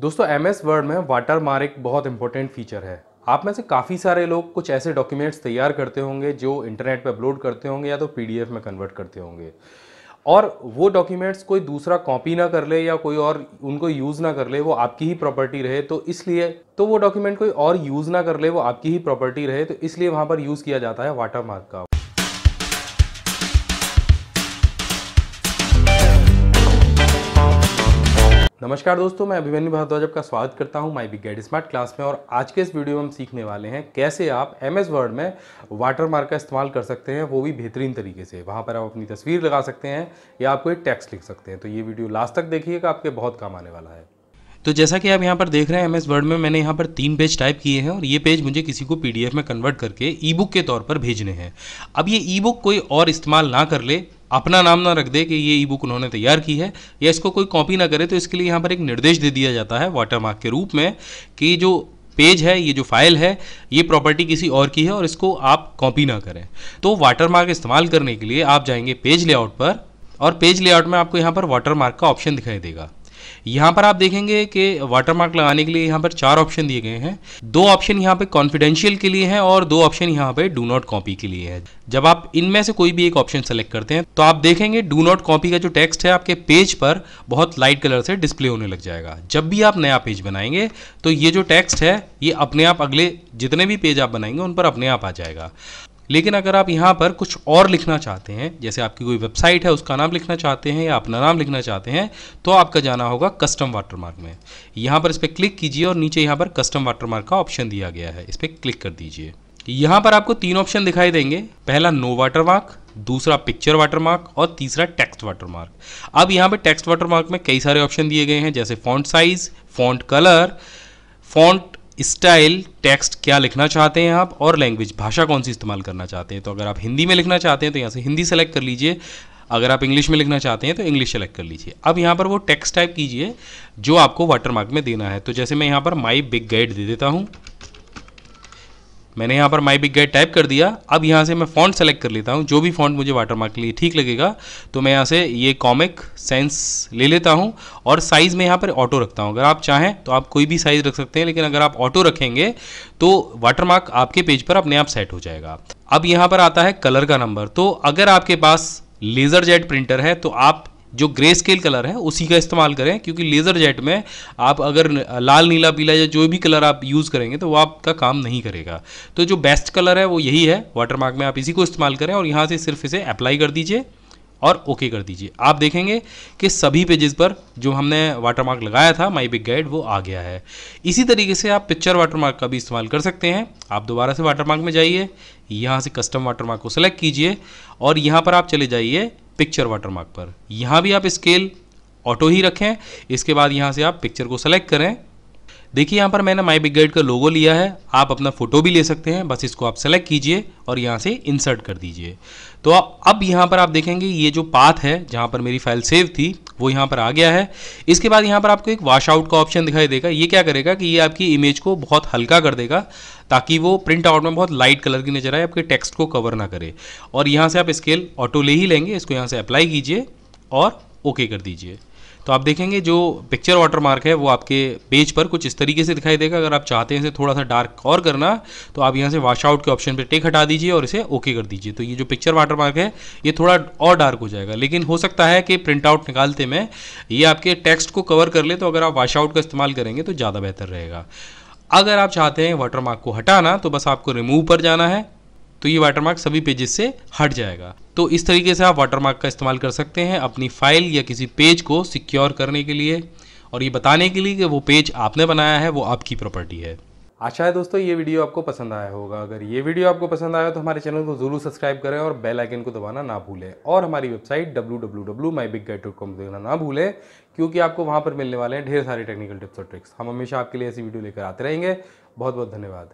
दोस्तों M S word में water mark बहुत इंपॉर्टेंट फीचर है। आप में से काफ़ी सारे लोग कुछ ऐसे डॉक्यूमेंट्स तैयार करते होंगे जो इंटरनेट पर अपलोड करते होंगे या तो पीडीएफ में कन्वर्ट करते होंगे। और वो डॉक्यूमेंट्स कोई दूसरा कॉपी ना कर ले या कोई और उनको यूज़ ना कर ले, वो आपकी ही प्रॉपर्टी रहे तो इसलिए तो वो डॉक्यूमेंट कोई और यूज़ ना कर ले, वो आपकी ही प्रॉपर्टी रहे तो इसलिए वहाँ पर यूज़ किया जाता है वाटर मार्क का। नमस्कार दोस्तों, मैं अभिमन्यु भारद्वाज आपका स्वागत करता हूँ my big guide smart class में। और आज के इस वीडियो में हम सीखने वाले हैं कैसे आप एम एस वर्ड में वाटर मार्क का इस्तेमाल कर सकते हैं, वो भी बेहतरीन तरीके से। वहाँ पर आप अपनी तस्वीर लगा सकते हैं या आप कोई टेक्स्ट लिख सकते हैं। तो ये वीडियो लास्ट तक देखिएगा आपके बहुत काम आने वाला है। तो जैसा कि आप यहाँ पर देख रहे हैं एम एस वर्ड में मैंने यहाँ पर तीन पेज टाइप किए हैं और ये पेज मुझे किसी को पीडीएफ में कन्वर्ट करके ई बुक के तौर पर भेजने हैं। अब ये ई बुक कोई और इस्तेमाल ना कर ले अपना नाम ना रख दे कि ये ई बुक उन्होंने तैयार की है। या इसको कोई कॉपी ना करे तो इसके लिए यहाँ पर एक निर्देश दे दिया जाता है वाटरमार्क के रूप में कि जो पेज है, ये जो फ़ाइल है, ये प्रॉपर्टी किसी और की है और इसको आप कॉपी ना करें। तो वाटरमार्क इस्तेमाल करने के लिए आप जाएँगे पेज लेआउट पर और पेज लेआउट में आपको यहाँ पर वाटरमार्क का ऑप्शन दिखाई देगा। यहाँ पर आप देखेंगे कि वाटरमार्क लगाने के लिए यहाँ पर चार ऑप्शन दिए गए हैं। दो ऑप्शन यहाँ पे कॉन्फिडेंशियल के लिए हैं और दो ऑप्शन यहाँ पे डू नॉट कॉपी के लिए है। जब आप इनमें से कोई भी एक ऑप्शन सेलेक्ट करते हैं तो आप देखेंगे डू नॉट कॉपी का जो टेक्स्ट है आपके पेज पर बहुत लाइट कलर से डिस्प्ले होने लग जाएगा। जब भी आप नया पेज बनाएँगे तो ये जो टेक्स्ट है, ये अपने आप अगले जितने भी पेज आप बनाएँगे, उन पर अपने आप आ जाएगा। लेकिन अगर आप यहाँ पर कुछ और लिखना चाहते हैं, जैसे आपकी कोई वेबसाइट है, उसका नाम लिखना चाहते हैं या अपना नाम लिखना चाहते हैं तो आपका जाना होगा कस्टम वाटरमार्क में। यहाँ पर इस पर क्लिक कीजिए और नीचे यहाँ पर कस्टम वाटरमार्क का ऑप्शन दिया गया है। इस पर क्लिक कर दीजिए। यहाँ पर आपको तीन ऑप्शन दिखाई देंगे। पहला नो वाटरमार्क दूसरा पिक्चर वाटरमार्क और तीसरा टेक्स्ट वाटरमार्क अब यहाँ पर टेक्स्ट वाटरमार्क में कई सारे ऑप्शन दिए गए हैं, जैसे font size font colour font style, text क्या लिखना चाहते हैं आप और लैंग्वेज, भाषा कौन सी इस्तेमाल करना चाहते हैं? तो अगर आप हिंदी में लिखना चाहते हैं तो यहाँ से हिंदी सेलेक्ट कर लीजिए। अगर आप इंग्लिश में लिखना चाहते हैं तो इंग्लिश सेलेक्ट कर लीजिए। अब यहाँ पर वो टेक्स्ट टाइप कीजिए, जो आपको वाटरमार्क में देना है। तो जैसे मैं यहाँ पर माई बिग गाइड दे देता हूँ। मैंने यहाँ पर माई बिग गाइड टाइप कर दिया। अब यहाँ से मैं फॉन्ट सेलेक्ट कर लेता हूँ। जो भी फॉन्ट मुझे वाटरमार्क के लिए ठीक लगेगा तो मैं यहाँ से ये कॉमिक सेंस ले लेता हूँ और साइज़ में यहाँ पर ऑटो रखता हूँ। अगर आप चाहें तो आप कोई भी साइज़ रख सकते हैं, लेकिन अगर आप ऑटो रखेंगे तो वाटरमार्क आपके पेज पर अपने आप सेट हो जाएगा। अब यहाँ पर आता है कलर का नंबर तो अगर आपके पास लेज़र जेट प्रिंटर है तो आप जो ग्रे स्केल कलर है, उसी का इस्तेमाल करें, क्योंकि लेज़र जेट में आप अगर लाल, नीला, पीला या जो भी कलर आप यूज़ करेंगे तो वो आपका काम नहीं करेगा। तो जो बेस्ट कलर है, वो यही है। वाटरमार्क में आप इसी को इस्तेमाल करें और यहाँ से सिर्फ़ इसे अप्लाई कर दीजिए और ओके कर दीजिए। आप देखेंगे कि सभी पेजेस पर जो हमने वाटरमार्क लगाया था माई बिग गाइड वो आ गया है। इसी तरीके से आप पिक्चर वाटरमार्क का भी इस्तेमाल कर सकते हैं। आप दोबारा से वाटरमार्क में जाइए, यहाँ से कस्टम वाटरमार्क को सेलेक्ट कीजिए और यहाँ पर आप चले जाइए पिक्चर वाटरमार्क पर। यहाँ भी आप स्केल ऑटो ही रखें, इसके बाद यहाँ से आप पिक्चर को सेलेक्ट करें। देखिए, यहाँ पर मैंने माई बिग गाइड का लोगो लिया है। आप अपना फ़ोटो भी ले सकते हैं। बस इसको आप सेलेक्ट कीजिए और यहाँ से इंसर्ट कर दीजिए। तो अब यहाँ पर आप देखेंगे, ये जो पाथ है, जहाँ पर मेरी फ़ाइल सेव थी, वो यहाँ पर आ गया है। इसके बाद यहाँ पर आपको एक वॉश आउट का ऑप्शन दिखाई देगा। ये क्या करेगा कि ये आपकी इमेज को बहुत हल्का कर देगा, ताकि वो प्रिंट आउट में बहुत लाइट कलर की नज़र आए, आपके टेक्स्ट को कवर ना करे। और यहाँ से आप स्केल ऑटो ले ही लेंगे, इसको यहाँ से अप्लाई कीजिए और ओके कर दीजिए। तो आप देखेंगे जो पिक्चर वाटरमार्क है, वो आपके पेज पर कुछ इस तरीके से दिखाई देगा। अगर आप चाहते हैं इसे थोड़ा सा डार्क और करना तो आप यहाँ से वॉश आउट के ऑप्शन पर टेक हटा दीजिए और इसे ओके कर दीजिए। तो ये जो पिक्चर वाटरमार्क है, ये थोड़ा और डार्क हो जाएगा। लेकिन हो सकता है कि प्रिंट आउट निकालते में ये आपके टेक्स्ट को कवर कर ले तो अगर आप वॉश आउट का इस्तेमाल करेंगे तो ज़्यादा बेहतर रहेगा। अगर आप चाहते हैं वाटरमार्क को हटाना तो बस आपको रिमूव पर जाना है। तो ये वाटरमार्क सभी पेजेस से हट जाएगा। तो इस तरीके से आप वाटरमार्क का इस्तेमाल कर सकते हैं अपनी फ़ाइल या किसी पेज को सिक्योर करने के लिए और ये बताने के लिए कि वो पेज आपने बनाया है, वो आपकी प्रॉपर्टी है। आशा है दोस्तों ये वीडियो आपको पसंद आया होगा। अगर ये वीडियो आपको पसंद आया तो हमारे चैनल को ज़रूर सब्सक्राइब करें और बेल आइकन को दबाना ना भूलें। और हमारी वेबसाइट www.mybigguide.com देखना ना भूलें, क्योंकि आपको वहाँ पर मिलने वाले हैं ढेर सारे टेक्निकल टिप्स और ट्रिक्स हम हमेशा आपके लिए ऐसी वीडियो लेकर आते रहेंगे। बहुत बहुत धन्यवाद।